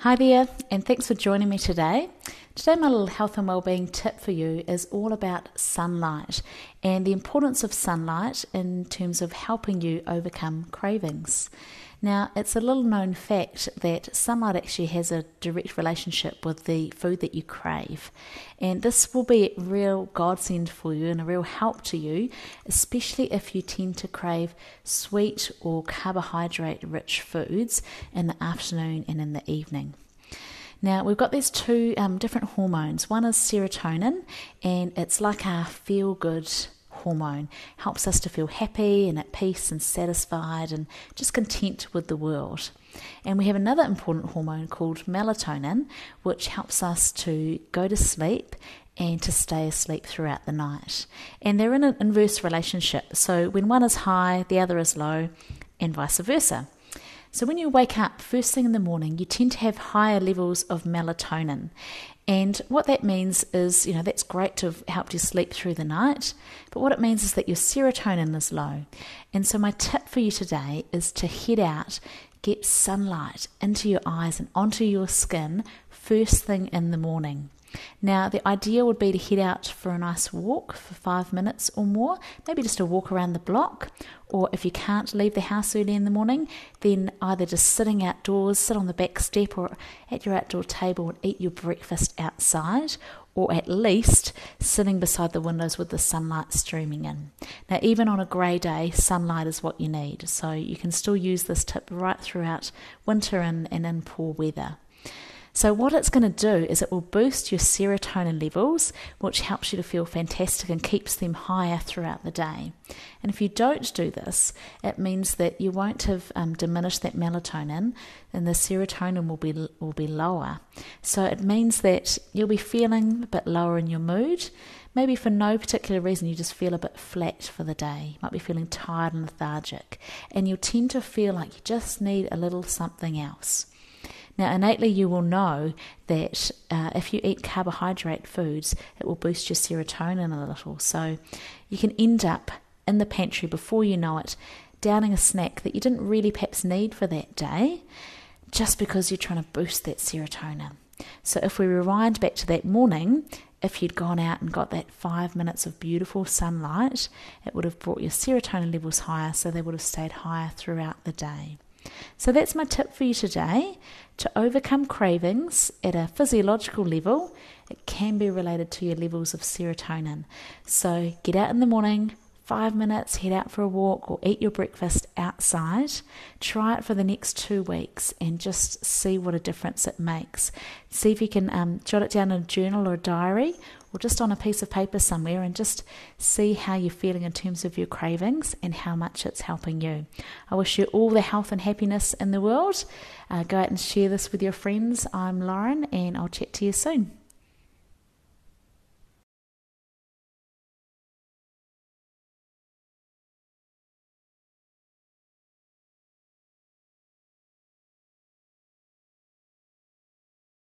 Hi there, and thanks for joining me today. Today, my little health and well-being tip for you is all about sunlight and the importance of sunlight in terms of helping you overcome cravings. Now, it's a little known fact that sunlight actually has a direct relationship with the food that you crave, and this will be a real godsend for you and a real help to you, especially if you tend to crave sweet or carbohydrate rich foods in the afternoon and in the evening. Now, we've got these two um, different hormones. One is serotonin, and it's like our feel good hormone, helps us to feel happy and at peace and satisfied and just content with the world. And we have another important hormone called melatonin, which helps us to go to sleep and to stay asleep throughout the night. And they're in an inverse relationship. So when one is high, the other is low, and vice versa. So, when you wake up first thing in the morning, you tend to have higher levels of melatonin. And what that means is, you know, that's great to have helped you sleep through the night, but what it means is that your serotonin is low. And so, my tip for you today is to head out, get sunlight into your eyes and onto your skin first thing in the morning. Now, the idea would be to head out for a nice walk for five minutes or more, maybe just a walk around the block. Or if you can't leave the house early in the morning, then either just sitting outdoors, sit on the back step or at your outdoor table and eat your breakfast outside, or at least sitting beside the windows with the sunlight streaming in. Now, even on a grey day, sunlight is what you need, so you can still use this tip right throughout winter and, and in poor weather. So, what it's going to do is it will boost your serotonin levels, which helps you to feel fantastic and keeps them higher throughout the day. And if you don't do this, it means that you won't have um, diminished that melatonin, and the serotonin will be will be lower. So it means that you'll be feeling a bit lower in your mood. Maybe for no particular reason, you just feel a bit flat for the day. You might be feeling tired and lethargic, and you'll tend to feel like you just need a little something else. Now, innately, you will know that uh, if you eat carbohydrate foods, it will boost your serotonin a little. So you can end up in the pantry before you know it, downing a snack that you didn't really perhaps need for that day, just because you're trying to boost that serotonin. So if we rewind back to that morning, if you'd gone out and got that five minutes of beautiful sunlight, it would have brought your serotonin levels higher, so they would have stayed higher throughout the day. So that's my tip for you today. To overcome cravings at a physiological level, it can be related to your levels of serotonin. So get out in the morning, five minutes, head out for a walk or eat your breakfast outside. Try it for the next two weeks and just see what a difference it makes. See if you can um, jot it down in a journal or a diary or just on a piece of paper somewhere and just see how you're feeling in terms of your cravings and how much it's helping you. I wish you all the health and happiness in the world. Uh, go out and share this with your friends. I'm Lauren, and I'll chat to you soon.